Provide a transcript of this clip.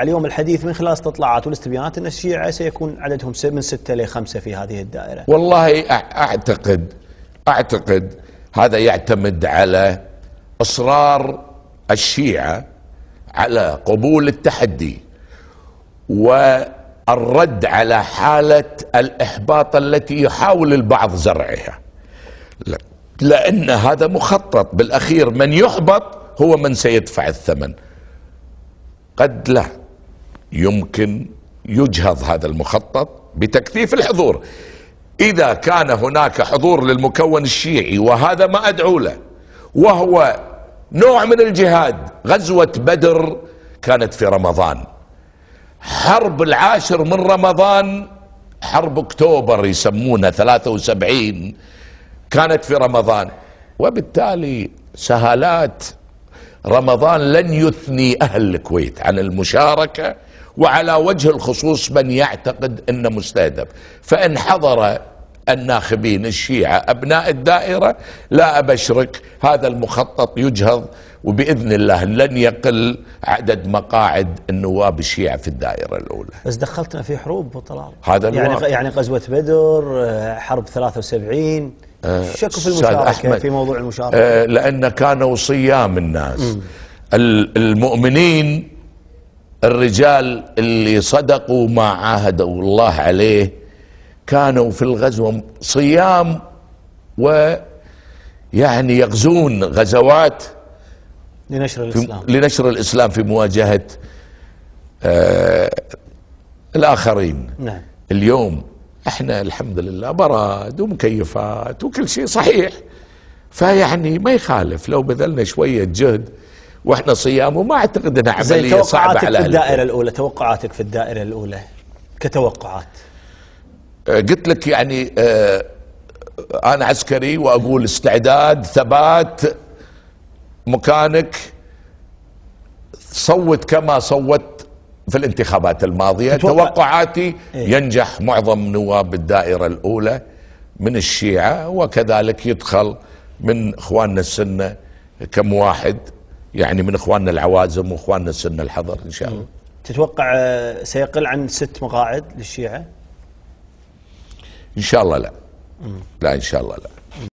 اليوم الحديث من خلال استطلاعات والاستبيانات أن الشيعة سيكون عددهم من ستة لخمسه في هذه الدائرة. والله أعتقد أعتقد هذا يعتمد على إصرار الشيعة على قبول التحدي والرد على حالة الإحباط التي يحاول البعض زرعها. لا- لأن هذا مخطط. بالأخير من يحبط هو من سيدفع الثمن. قد لا. يمكن يجهض هذا المخطط بتكثيف الحضور. إذا كان هناك حضور للمكون الشيعي وهذا ما أدعو له وهو نوع من الجهاد. غزوة بدر كانت في رمضان. حرب العاشر من رمضان حرب أكتوبر يسمونها 73 كانت في رمضان. وبالتالي سهالات رمضان لن يثني أهل الكويت عن المشاركة وعلى وجه الخصوص من يعتقد انه مستهدف فإن حضر الناخبين الشيعة أبناء الدائرة لا أبشرك هذا المخطط يجهض وبإذن الله لن يقل عدد مقاعد النواب الشيعة في الدائرة الأولى بس دخلتنا في حروب ابو طلال. هذا يعني الواقع. يعني غزوة بدر آه، حرب 73 شكوا في أحمد، في موضوع المشاركة. آه، لأن كانوا صيام الناس ال- المؤمنين الرجال اللي صدقوا ما عاهدوا الله عليه كانوا في الغزوة صيام ويعني يغزون غزوات لنشر في الإسلام. لنشر الإسلام في مواجهة آه الآخرين نعم. اليوم إحنا الحمد لله براد ومكيفات وكل شيء صحيح فيعني ما يخالف لو بذلنا شوية جهد وإحنا صيام وما أعتقد إنها صعبة توقعاتك على في الدائرة. الأولى توقعاتك في الدائرة الأولى كتوقعات آه، قلت لك يعني آه، أنا عسكري وأقول استعداد ثبات مكانك صوت كما صوت في الانتخابات الماضية توقعاتي إيه. ينجح معظم نواب الدائرة الأولى من الشيعة وكذلك يدخل من إخواننا السنة كم واحد يعني من إخواننا العوازم وإخواننا السنة الحضر إن شاء الله تتوقع آه، سيقل عن ست مقاعد للشيعة؟ إن شاء الله لا لا إن شاء الله لا